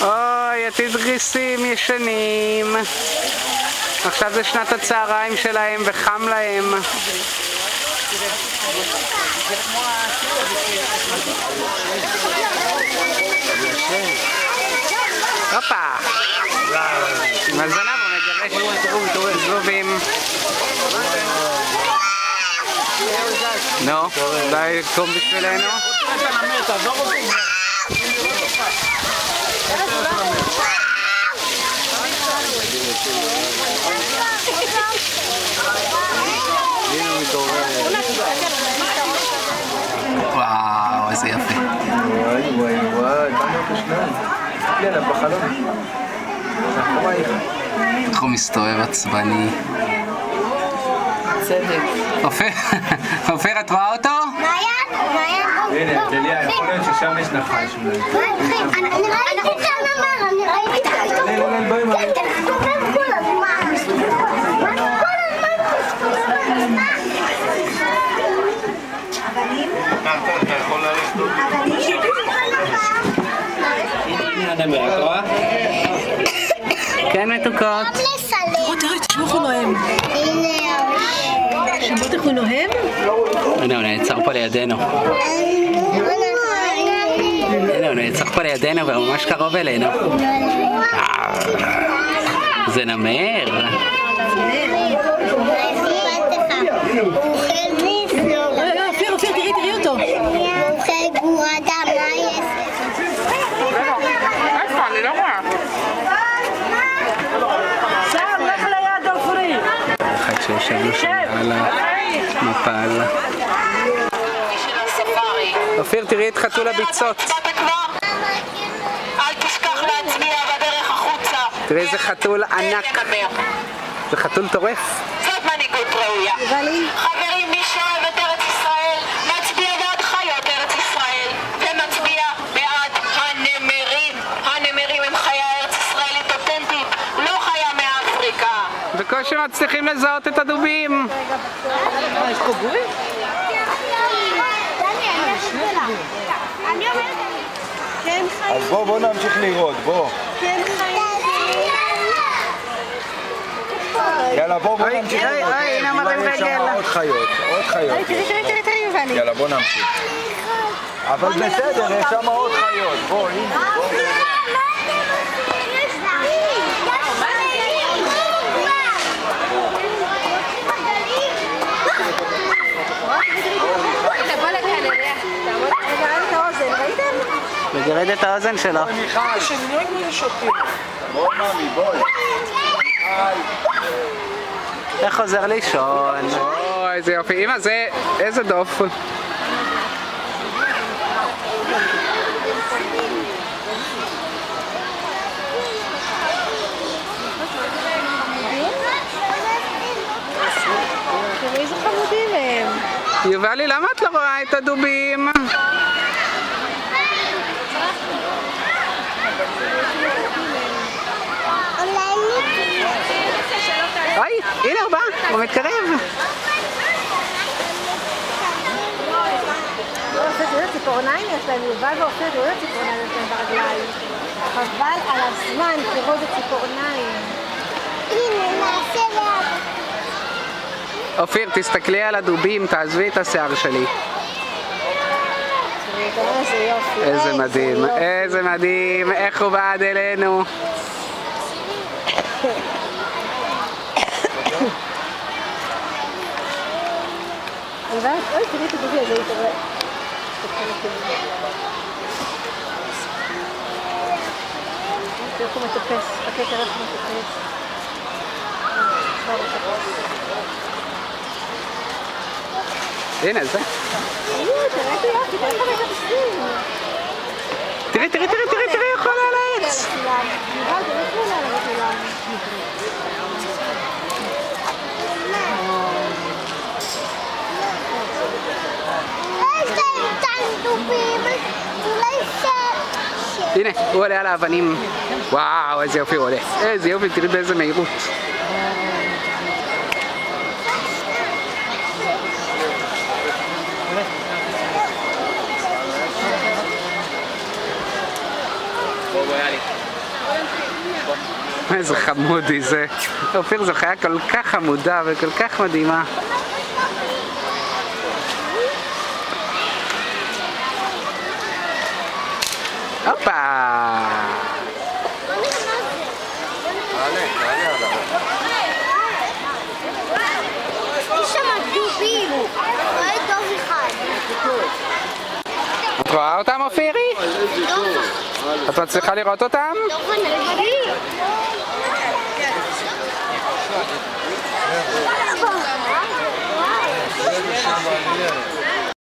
אוי, התדריסים ישנים. עכשיו זה שנת הצהריים שלהם וחם להם. הופה! עם הזנב הוא זבובים. נו, אולי קום בשבילנו? וואו, איזה יפה. וואי וואי וואי, כמה יש. תסתכלי עליו בחלום. איך הוא מסתובב עצבני. צדק. אופיר, את רואה אותו? הנה, דליה, יכול להיות ששם יש נחש אולי. אני ראיתי את הנמר, אני ראיתי לא, לא, לא, בואי, בואי. כן, מתוקות. לסלם. תראה, תשמעו נואם. הנה, שמעת איך הוא נוהם? הנה, הוא נעצר פה לידינו. הנה, הוא נעצר פה לידינו וממש קרוב אלינו. זה נמר. רגע, רגע, אופיר, אופיר, תראי, תראי אותו. אחד שיושב לו שם על המפל. חתול הביצות. אל תשכח להצביע בדרך החוצה. תראי איזה חתול ענק. ונמר. זה חתול טורף. זאת מנהיגות ראויה. חברים, מי שאוהב את ארץ ישראל, מצביע בעד חיות ארץ ישראל, ומצביע בעד הנמרים. הנמרים הם חיה ארץ ישראלית אותנטית, לא חיה מאפריקה. בקושי מצליחים לזהות את הדובים. אני אומרת, כן אז בוא, בוא נמשיך לראות, בוא. כן יאללה, בוא, בוא נמשיך אוי, לראות. אוי, הנה מרים רגל. עוד חיות, עוד חיות. תראי, תראי, תראי, תראי, יובלי. יאללה, בוא נמשיך. אבל בסדר, יש שם עוד חיות. בוא, הנה, בוא. לגרד את האוזן שלו. ממי, בואי. איך חוזר לישון? אוי, איזה יופי. אמא, זה... איזה דוף. תראי איזה חמודים הם. יובלי, למה את לא רואה את הדובים? אוי, הנה הוא בא, הוא מתקרב. ציפורניים יש להם, יובל ואופיר, תראו איזה ציפורניים יש להם ברגליים. חבל על הזמן, תראו איזה ציפורניים. הנה, נעשה לאט. אופיר, תסתכלי על הדובים, תעזבי את השיער שלי. איזה מדהים, איזה מדהים, איך הוא בעד אלינו. יובל, אוי, תראי את הדובי הזה, תראה. תראי איך הוא מטפס. חכה, תראה איך הוא מטפס. אה, כבר מטפס. הנה זה. אה, תראה איזה יופי, תראה איך הם מטפסים. תראי, תראי, תראי, תראי, תראי איך הוא עולה על העץ. יובל, תראה איך הוא עולה על הכולם. יש להם טנדובים. אולי ש... ש- הנה, הוא עולה על האבנים. וואו, איזה יופי הוא עולה. איזה יופי, תראי באיזה מהירות. איזה חמודי זה. אופיר זו חיה כל כך חמודה וכל כך מדהימה. הופה! תעלה, תעלה עליו. יש שם דובים. רואה דוב אחד. את רואה אותם אופירי? את מצליחה לראות אותם? דוב